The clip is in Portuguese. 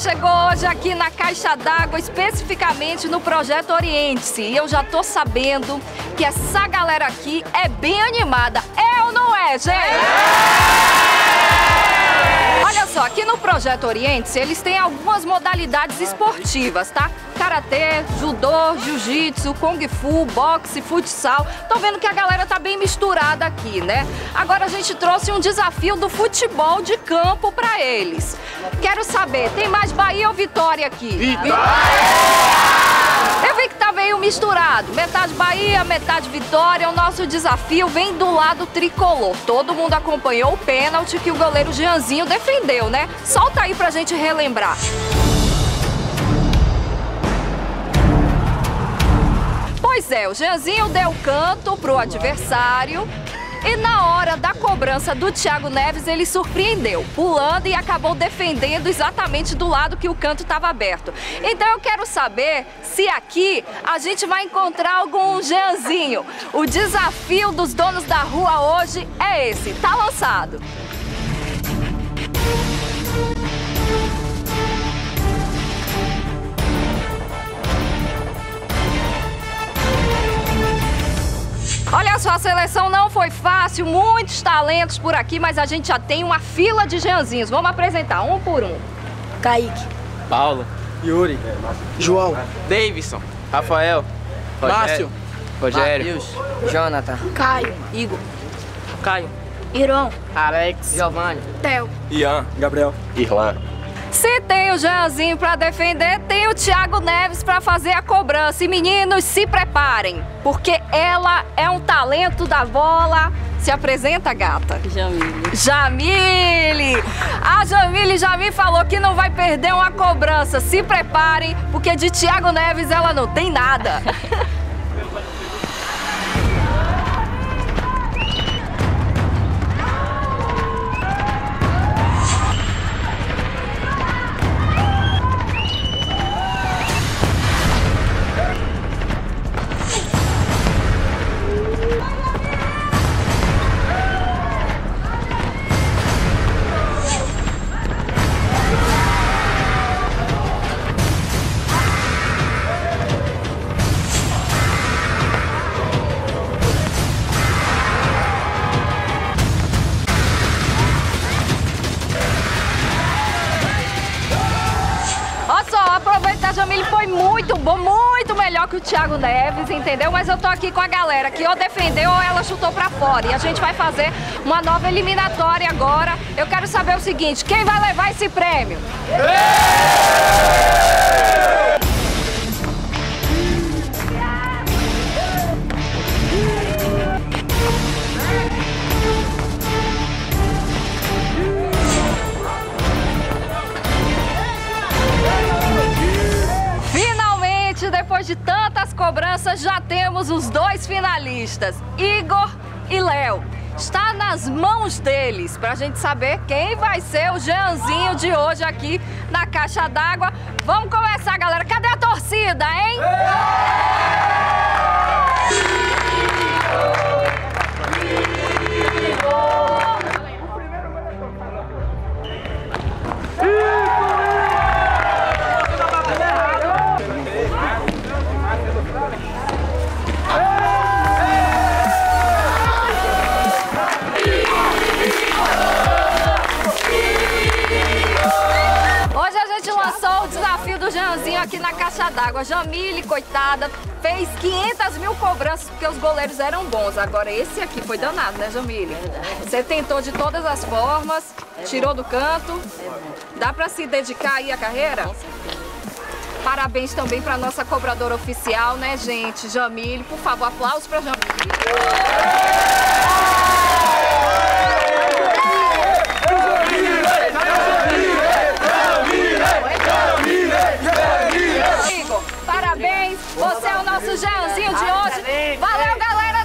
chegou hoje aqui na Caixa d'Água, especificamente no Projeto Oriente-se. E eu já tô sabendo que essa galera aqui é bem animada. É ou não é, gente? Olha só, aqui no Projeto Oriente, eles têm algumas modalidades esportivas, tá? Karatê, judô, jiu-jitsu, kung fu, boxe, futsal. Tô vendo que a galera tá bem misturada aqui, né? Agora a gente trouxe um desafio do futebol de campo pra eles. Quero saber, tem mais Bahia ou Vitória aqui? Eu vi que tá meio misturado. Metade Bahia, metade Vitória. O nosso desafio vem do lado tricolor. Todo mundo acompanhou o pênalti que o goleiro Jeanzinho defendeu, né? Solta aí pra gente relembrar. Pois é, o Jeanzinho deu canto pro adversário e na hora da cobrança do Thiago Neves, ele surpreendeu, pulando e acabou defendendo exatamente do lado que o canto estava aberto. Então eu quero saber se aqui a gente vai encontrar algum Jeanzinho. O desafio dos donos da rua hoje é esse, tá lançado. Olha só, a seleção não foi fácil, muitos talentos por aqui, mas a gente já tem uma fila de Jeanzinhos. Vamos apresentar um por um. Kaique. Paulo. Yuri. João. Davidson. Rafael. Márcio. Rogério. Jonathan. Caio. Igor. Caio. Iron. Alex. Giovanni. Theo. Ian. Gabriel. Irlan. Se tem o Jeanzinho para defender, tem o Thiago Neves para fazer a cobrança. E meninos, se preparem, porque ela é um talento da bola. Se apresenta, gata. Jamile. Jamile! A Jamile já me falou que não vai perder uma cobrança. Se preparem, porque de Thiago Neves ela não tem nada. a Jamile foi muito bom, muito melhor que o Thiago Neves, entendeu? Mas eu tô aqui com a galera que ou defendeu ou ela chutou pra fora. E a gente vai fazer uma nova eliminatória agora. Eu quero saber o seguinte, quem vai levar esse prêmio? Finalmente, de tantas cobranças, já temos os dois finalistas, Igor e Léo. Está nas mãos deles pra gente saber quem vai ser o Jeanzinho de hoje aqui na caixa d'água. Vamos começar, galera. Cadê a torcida, hein? Hoje aqui na caixa d'água. Jamile, coitada, fez 500 mil cobranças porque os goleiros eram bons. Agora esse aqui foi danado, né, Jamile? Você tentou de todas as formas, tirou do canto. Dá pra se dedicar aí à carreira? Parabéns também pra nossa cobradora oficial, né, gente? Jamile, por favor, aplausos pra Jamile. Você é o nosso Jeanzinho de hoje. Valeu, galera!